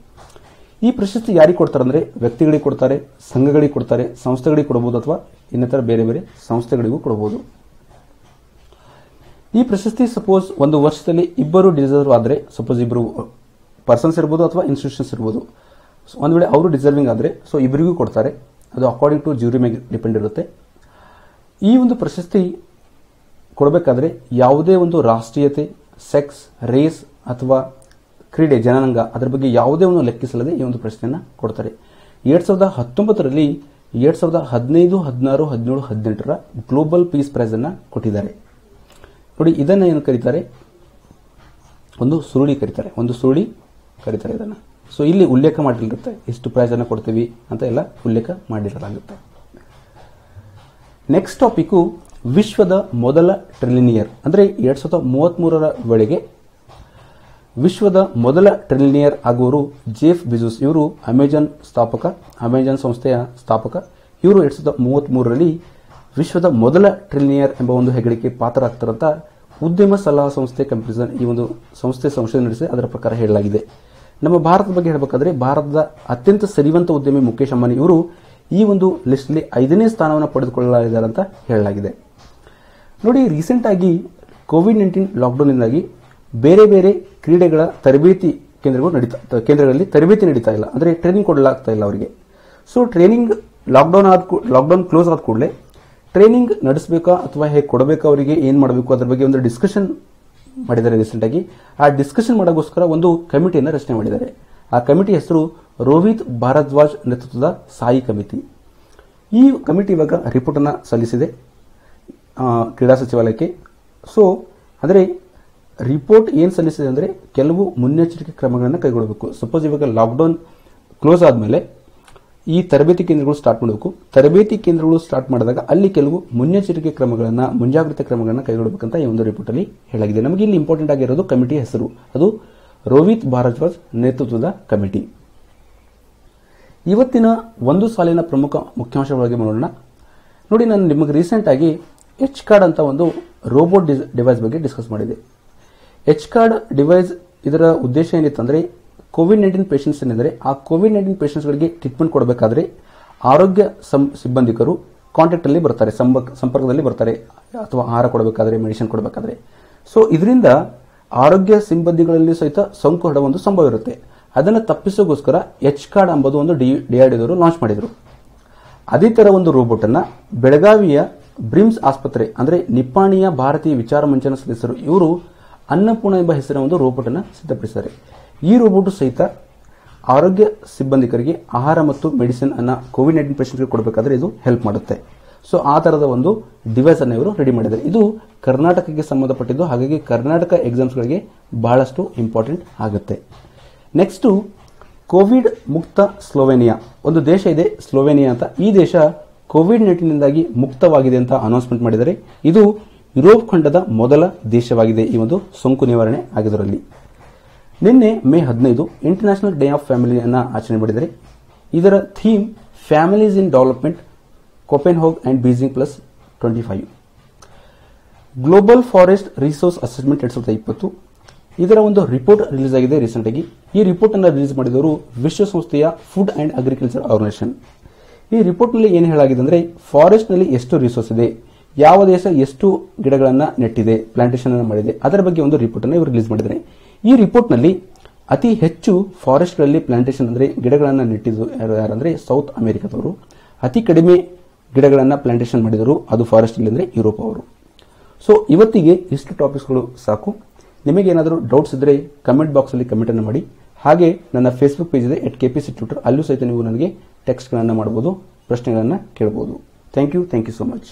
ಈ ಪ್ರಶಸ್ತಿ ಯಾರಿಗೆ ಕೊಡ್ತಾರೆ ಅಂದ್ರೆ ವ್ಯಕ್ತಿಗಳಿಗೆ ಕೊಡ್ತಾರೆ ಸಂಘಗಳಿಗೆ ಕೊಡ್ತಾರೆ ಸಂಸ್ಥೆಗಳಿಗೆ ಕೊಡಬಹುದು ಅಥವಾ ಇನ್ನಿತರ ಬೇರೆ ಬೇರೆ ಸಂಸ್ಥೆಗಳಿಗೂ ಕೊಡಬಹುದು ಈ ಪ್ರಶಸ್ತಿ ಸಪೋಸ್ ಒಂದು ವರ್ಷದಲ್ಲಿ ಇಬ್ಬರು ಡಿಸರ್ವ್ ಆದರೆ ಸಪೋಸ್ ಇಬ್ಬರು ಪರ್ಸನ್ಸ್ ಇರ್ಬೋದು ಅಥವಾ ಇನ್ಸ್ಟಿಟ್ಯೂಷನ್ಸ್ ಇರ್ಬೋದು. So, ಒಂದು ವೇಳೆ ಅವರು ಡಿಸರ್ವಿಂಗ್ ಆದರೆ ಸೊ ಇಬ್ಬರಿಗೂ ಕೊಡ್ತಾರೆ. ಅದು ಅಕಾರ್ಡಿಂಗ್ ಟು ಜ್ಯೂರಿ ಮೇಲೆ ಡಿಪೆಂಡ್ ಇರುತ್ತೆ. ಈ ಒಂದು ಪ್ರಶಸ್ತಿ ಕೊಡಬೇಕಾದ್ರೆ ಯಾವುದೇ ಒಂದು ರಾಷ್ಟ್ರೀಯತೆ ಸೆಕ್ಸ್ ರೇಸ್ ಅಥವಾ ಕ್ರೀಡೆ, ಜನಾಂಗ ಅದರ ಬಗ್ಗೆ ಯಾವುದೇ ಒಂದು ಲೆಕ್ಕಿಸಲದೆ ಈ ಒಂದು ಪ್ರಶ್ನೆಯನ್ನ ಕೊಡ್ತಾರೆ. ಎರಡ್ ಸಾವಿರದ ಹತ್ತೊಂಬತ್ತರಲ್ಲಿ ಎರಡ್ ಸಾವಿರದ ಹದಿನೈದು, ಹದಿನಾರು, ಹದಿನೇಳು, ಹದಿನೆಂಟರ ಗ್ಲೋಬಲ್ ಪೀಸ್ ಪ್ರೈಸ್ ಅನ್ನ ಕೊಟ್ಟಿದ್ದಾರೆ. ನೋಡಿ, ಇದನ್ನ ಏನು ಕರೀತಾರೆ? ಒಂದು ಸುರುಳಿ ಕರೀತಾರೆ. ಒಂದು ಸುರುಳಿ ಕರೀತಾರೆ ಇದನ್ನ. ಸೊ ಇಲ್ಲಿ ಉಲ್ಲೇಖ ಮಾಡಿರುತ್ತೆ ಎಷ್ಟು ಪ್ರೈಸ್ ಅನ್ನ ಕೊಡ್ತೀವಿ ಅಂತ ಎಲ್ಲ ಉಲ್ಲೇಖ ಮಾಡಿರಲಾಗುತ್ತೆ. ನೆಕ್ಸ್ಟ್ ಟಾಪಿಕ್ ವಿಶ್ವದ ಮೊದಲ ಟ್ರಿಲಿನಿಯರ್, ಅಂದರೆ ಎರಡು ಸಾವಿರದ ಮೂವತ್ಮೂರರ ವೇಳೆಗೆ ವಿಶ್ವದ ಮೊದಲ ಟ್ರಿಲಿನಿಯರ್ ಆಗುವರು ಜೇಫ್ ಬಿಜುಸ್. ಇವರು ಅಮೆಜಾನ್ ಸ್ಥಾಪಕ, ಅಮೆಜಾನ್ ಸಂಸ್ಥೆಯ ಸ್ಥಾಪಕ. ಇವರು ಎರಡು ಸಾವಿರದ ಮೂವತ್ಮೂರರಲ್ಲಿ ವಿಶ್ವದ ಮೊದಲ ಟ್ರಿಲಿನಿಯರ್ ಎಂಬ ಒಂದು ಹೆಗ್ಗಳಿಕೆ ಪಾತ್ರರಾಗ್ತಾರಂತ ಉದ್ಯಮ ಸಲಹಾ ಸಂಸ್ಥೆ ಕಂಪ್ಯೂಸನ್ ಈ ಒಂದು ಸಂಸ್ಥೆ ಸಂಶೋಧನೆ ನಡೆಸಿ ಅದರ ಪ್ರಕಾರ ಹೇಳಲಾಗಿದೆ. ನಮ್ಮ ಭಾರತದ ಬಗ್ಗೆ ಹೇಳಬೇಕಾದ್ರೆ, ಭಾರತದ ಅತ್ಯಂತ ಸರಿವಂತ ಉದ್ಯಮಿ ಮುಖೇಶ್ ಅಂಬಾನಿ ಇವರು ಈ ಒಂದು ಲಿಸ್ಟ್ಲಿ ಐದನೇ ಸ್ಥಾನವನ್ನು ಪಡೆದುಕೊಳ್ಳಲಿದ್ದಾರೆ ಅಂತ ಹೇಳಲಾಗಿದೆ. ನೋಡಿ ರೀಸೆಂಟ್ ಆಗಿ ಕೋವಿಡ್ ನೈನ್ಟೀನ್ ಲಾಕ್ಡೌನ್ನಿಂದಾಗಿ ಬೇರೆ ಬೇರೆ ಕ್ರೀಡೆಗಳ ತರಬೇತಿ ಕೇಂದ್ರಗಳು ನಡೀತಾ ಕೇಂದ್ರಗಳಲ್ಲಿ ತರಬೇತಿ ನಡೀತಾ ಇಲ್ಲ. ಅಂದ್ರೆ ಟ್ರೈನಿಂಗ್ ಕೊಡಲಾಗ್ತಾ ಇಲ್ಲ ಅವರಿಗೆ. ಸೊ ಟ್ರೈನಿಂಗ್ ಲಾಕ್ಡೌನ್ ಆದ ಲಾಕ್ಡೌನ್ ಕ್ಲೋಸ್ ಆದ ಕೂಡಲೇ ಟ್ರೈನಿಂಗ್ ನಡೆಸಬೇಕಾ ಅಥವಾ ಹೇಗೆ ಕೊಡಬೇಕಾ ಅವರಿಗೆ, ಏನ್ ಮಾಡಬೇಕು ಅದ್ರ ಬಗ್ಗೆ ಒಂದು ಡಿಸ್ಕಷನ್ ಮಾಡಿದ್ದಾರೆ ರೀಸೆಂಟ್ ಆಗಿ. ಆ ಡಿಸ್ಕಷನ್ ಮಾಡೋಕ್ಕೋಸ್ಕರ ಒಂದು ಕಮಿಟಿಯನ್ನು ರಚನೆ ಮಾಡಿದ್ದಾರೆ. ಆ ಕಮಿಟಿ ಹೆಸರು ರೋಹಿತ್ ಭಾರದ್ವಾಜ್ ನೇತೃತ್ವದ ಸಾಯಿ ಕಮಿಟಿ. ಈ ಕಮಿಟಿ ಇವಾಗ ರಿಪೋರ್ಟ್ ಅನ್ನ ಸಲ್ಲಿಸಿದೆ. ಕ್ರೀಡಾ ಸಚಿವಾಲಯಕ್ಕೆ. ಸೊ ಅಂದರೆ ರಿಪೋರ್ಟ್ ಏನು ಸಲ್ಲಿಸಿದೆ ಅಂದರೆ ಕೆಲವು ಮುನ್ನೆಚ್ಚರಿಕೆ ಕ್ರಮಗಳನ್ನು ಕೈಗೊಳ್ಳಬೇಕು. ಸಪೋಸ್ ಇವಾಗ ಲಾಕ್ಡೌನ್ ಕ್ಲೋಸ್ ಆದಮೇಲೆ ಈ ತರಬೇತಿ ಕೇಂದ್ರಗಳು ಸ್ಟಾರ್ಟ್ ಮಾಡಬೇಕು. ತರಬೇತಿ ಕೇಂದ್ರಗಳು ಸ್ಟಾರ್ಟ್ ಮಾಡಿದಾಗ ಅಲ್ಲಿ ಕೆಲವು ಮುನ್ನೆಚ್ಚರಿಕೆ ಕ್ರಮಗಳನ್ನು, ಮುಂಜಾಗ್ರತೆ ಕ್ರಮಗಳನ್ನು ಕೈಗೊಳ್ಳಬೇಕಂತ ಈ ಒಂದು ರಿಪೋರ್ಟಲ್ಲಿ ಹೇಳಲಾಗಿದೆ. ನಮಗೆ ಇಲ್ಲಿ ಇಂಪಾರ್ಟೆಂಟ್ ಆಗಿರೋದು ಕಮಿಟಿ ಹೆಸರು. ಅದು ರೋಹಿತ್ ಭಾರದ್ವಾಜ್ ನೇತೃತ್ವದ ಕಮಿಟಿ ಇವತ್ತಿನ ಒಂದು ಸಾಲಿನ ಪ್ರಮುಖ ಮುಖ್ಯಾಂಶಗಳಿಗೆ ನೋಡೋಣ ನೋಡಿ, ನಾನು ನಿಮಗೆ ರೀಸೆಂಟ್ ಆಗಿ ಎಚ್ ಕಾರ್ಡ್ ಅಂತ ಒಂದು ರೋಬೋಟ್ ಡಿವೈಸ್ ಬಗ್ಗೆ ಡಿಸ್ಕಸ್ ಮಾಡಿದೆ. ಎಚ್ ಕಾರ್ಡ್ ಡಿವೈಸ್ ಇದರ ಉದ್ದೇಶ ಏನಿತ್ತಂದ್ರೆ ಕೋವಿಡ್ ನೈನ್ಟೀನ್ ಪೇಷಂಟ್ಸ್ ಏನೆಂದರೆ, ಆ ಕೋವಿಡ್ ನೈನ್ಟೀನ್ ಪೇಷಂಟ್ಸ್ಗಳಿಗೆ ಟ್ರೀಟ್ಮೆಂಟ್ ಕೊಡಬೇಕಾದ್ರೆ, ಆರೋಗ್ಯ ಸಿಬ್ಬಂದಿಕರು ಕಾಂಟ್ಯಾಕ್ಟ್ ಅಲ್ಲಿ ಬರ್ತಾರೆ, ಸಂಪರ್ಕ ಸಂಪರ್ಕದಲ್ಲಿ ಬರ್ತಾರೆ, ಅಥವಾ ಆಹಾರ ಕೊಡಬೇಕಾದ್ರೆ ಮೆಡಿಸಿನ್ ಕೊಡಬೇಕಾದ್ರೆ. ಸೊ ಇದರಿಂದ ಆರೋಗ್ಯ ಸಿಬ್ಬಂದಿಗಳಲ್ಲಿ ಸಹಿತ ಸೋಂಕು ಒಂದು ಸಂಭವ ಇರುತ್ತೆ. ಅದನ್ನು ತಪ್ಪಿಸೋಗೋಸ್ಕರ ಎಚ್ ಕಾರ್ಡ್ ಎಂಬುದು ಒಂದು ಡಿಆರ್ಡಿದವರು ಲಾಂಚ್ ಮಾಡಿದರು. ಅದೇ ಥರ ಒಂದು ರೋಬೋಟ್ ಅನ್ನ ಬೆಳಗಾವಿಯ ಬ್ರಿಮ್ಸ್ ಆಸ್ಪತ್ರೆ, ಅಂದ್ರೆ ನಿಪ್ಪಾಣಿಯ ಭಾರತೀಯ ವಿಚಾರ ಮಂಚನ ಸದಸ್ಯರು, ಇವರು ಅನ್ನಪೂರ್ಣ ಎಂಬ ಹೆಸರಿನ ಒಂದು ರೋಬೋಟ್ ಅನ್ನ ಸಿದ್ಧಪಡಿಸಿದ್ದಾರೆ. ಈ ರೋಬೋಟ್ ಸಹಿತ ಆರೋಗ್ಯ ಸಿಬ್ಬಂದಿಕರಿಗೆ ಆಹಾರ ಮತ್ತು ಮೆಡಿಸಿನ್ ಅನ್ನ ಕೋವಿಡ್ ನೈನ್ಟೀನ್ ಪೇಷಂಟ್ಗೆ ಕೊಡಬೇಕಾದ್ರೆ ಇದು ಹೆಲ್ಪ್ ಮಾಡುತ್ತೆ. ಸೊ, ಆ ತರದ ಒಂದು ಡಿವೈಸ್ ಅನ್ನು ಇವರು ರೆಡಿ ಮಾಡಿದ್ದಾರೆ. ಇದು ಕರ್ನಾಟಕಕ್ಕೆ ಸಂಬಂಧಪಟ್ಟಿದ್ದು, ಹಾಗಾಗಿ ಕರ್ನಾಟಕ ಎಕ್ಸಾಮ್ಸ್ಗಳಿಗೆ ಬಹಳಷ್ಟು ಇಂಪಾರ್ಟೆಂಟ್ ಆಗುತ್ತೆ. ನೆಕ್ಸ್ಟ್, ಕೋವಿಡ್ ಮುಕ್ತ ಸ್ಲೋವೇನಿಯಾ. ಒಂದು ದೇಶ ಇದೆ ಸ್ಲೋವೇನಿಯಾ ಅಂತ. ಈ ದೇಶ ಕೋವಿಡ್ ನೈನ್ಟೀನ್ನಿಂದಾಗಿ ಮುಕ್ತವಾಗಿದೆ ಅಂತ ಅನೌನ್ಸ್ಮೆಂಟ್ ಮಾಡಿದ್ದಾರೆ ಇದು ಯುರೋಪ್ ಖಂಡದ ಮೊದಲ ದೇಶವಾಗಿದೆ ಈ ಒಂದು ಸೋಂಕು ನಿವಾರಣೆ ಆಗಿದರಲ್ಲಿ. ನಿನ್ನೆ ಮೇ ಹದಿನೈದು ಇಂಟರ್ನ್ಯಾಷನಲ್ ಡೇ ಆಫ್ ಫ್ಯಾಮಿಲಿಯನ್ನ ಆಚರಣೆ ಮಾಡಿದರೆ ಇದರ theme families in development Copenhagen and Beijing plus twenty five global forest resource assessment ಎರಡ್ ಸಾವಿರದ ಇಪ್ಪತ್ತು. ಇದರ ಒಂದು ರಿಪೋರ್ಟ್ ರಿಲೀಸ್ ಆಗಿದೆ ರೀಸೆಂಟ್ ಆಗಿ. ಈ ರಿಪೋರ್ಟ್ ಅನ್ನು ರಿಲೀಸ್ ಮಾಡಿದವರು ವಿಶ್ವಸಂಸ್ಥೆಯ ಫುಡ್ ಅಂಡ್ ಅಗ್ರಿಕಲ್ಚರ್ ಆರ್ಗನೈಸೇಷನ್ ಈ ರಿಪೋರ್ಟ್ನಲ್ಲಿ ಏನು ಹೇಳಾಗಿದೆ ಅಂದ್ರೆ ಫಾರೆಸ್ಟ್ನಲ್ಲಿ ಎಷ್ಟು ರಿಸೋರ್ಸ್ ಇದೆ, ಯಾವ ದೇಶ ಎಷ್ಟು ಗಿಡಗಳನ್ನು ನೆಟ್ಟಿದೆ ಪ್ಲಾಂಟೇಷನ್ ಅನ್ನು ಮಾಡಿದೆ, ಅದರ ಬಗ್ಗೆ ಒಂದು ರಿಪೋರ್ಟ್ ಅನ್ನು ಇವರು ರಿಲೀಸ್ ಮಾಡಿದ್ದಾರೆ. ಈ ರಿಪೋರ್ಟ್ನಲ್ಲಿ ಅತಿ ಹೆಚ್ಚು ಫಾರೆಸ್ಟ್ಗಳಲ್ಲಿ ಅಂದರೆ ಗಿಡಗಳನ್ನ ನೆಟ್ಟಿದ್ದು ಯಾರು ಯಾರಂದ್ರೆ ಸೌತ್ ಅಮೆರಿಕದವರು ಅತಿ ಕಡಿಮೆ ಗಿಡಗಳನ್ನು ಪ್ಲಾಂಟೇಷನ್ ಮಾಡಿದರು ಅದು ಫಾರೆಸ್ಟ್ ಅಂದರೆ ಯುರೋಪ್ ಅವರು. ಸೊ ಇವತ್ತಿಗೆ ಇಷ್ಟು ಟಾಪಿಕ್ಸ್ಗಳು ಸಾಕು. ನಿಮಗೇನಾದರೂ ಡೌಟ್ಸ್ ಇದ್ದರೆ ಕಮೆಂಟ್ ಬಾಕ್ಸಲ್ಲಿ ಕಮೆಂಟ್ ಅನ್ನು ಮಾಡಿ. ಹಾಗೆ ನನ್ನ ಫೇಸ್ಬುಕ್ ಪೇಜ್ ಇದೆ at K P C Twitter ಅಲ್ಲೂ ಸಹಿತ ನೀವು ನನಗೆ ಟೆಕ್ಸ್ಟ್ಗಳನ್ನು ಮಾಡಬಹುದು ಪ್ರಶ್ನೆಗಳನ್ನು ಕೇಳಬಹುದು thank you thank you so much